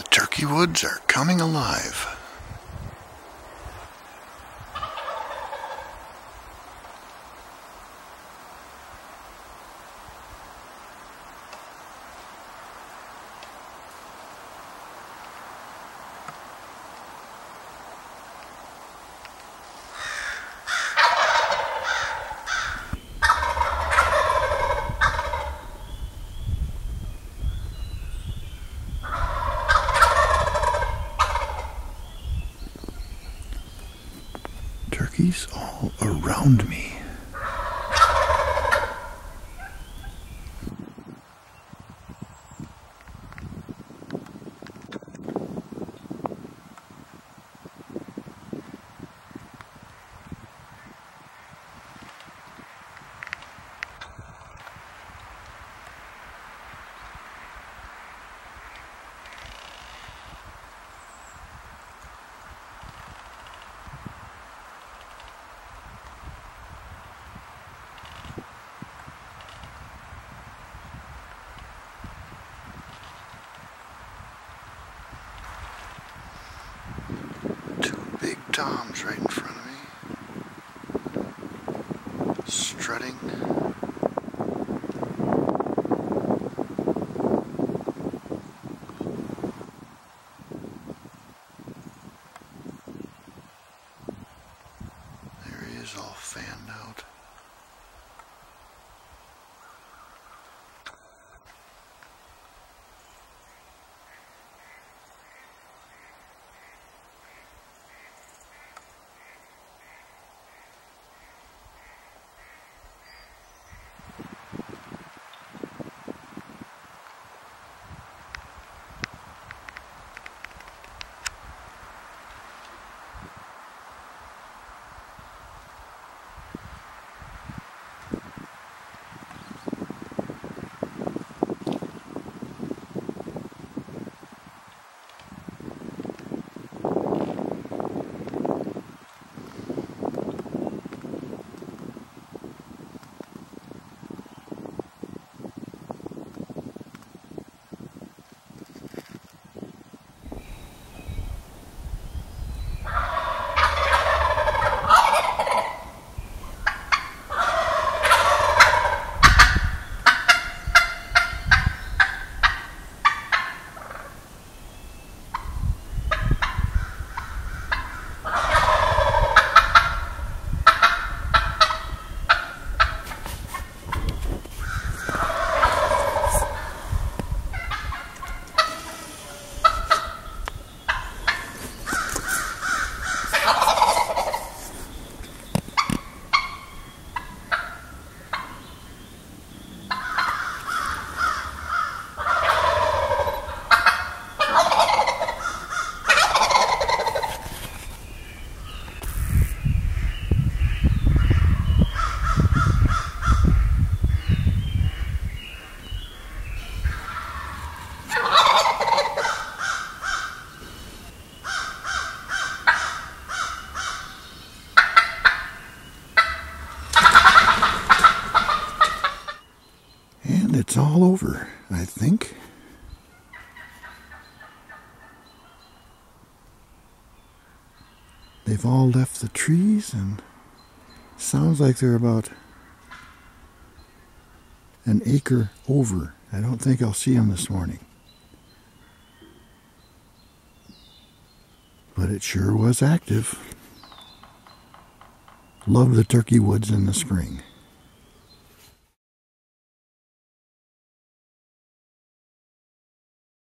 The turkey woods are coming alive. Turkeys all around me. Toms right in front of me. Strutting. There he is all fanned out. And it's all over, I think. They've all left the trees and sounds like they're about an acre over. I don't think I'll see them this morning. But it sure was active. Love the turkey woods in the spring.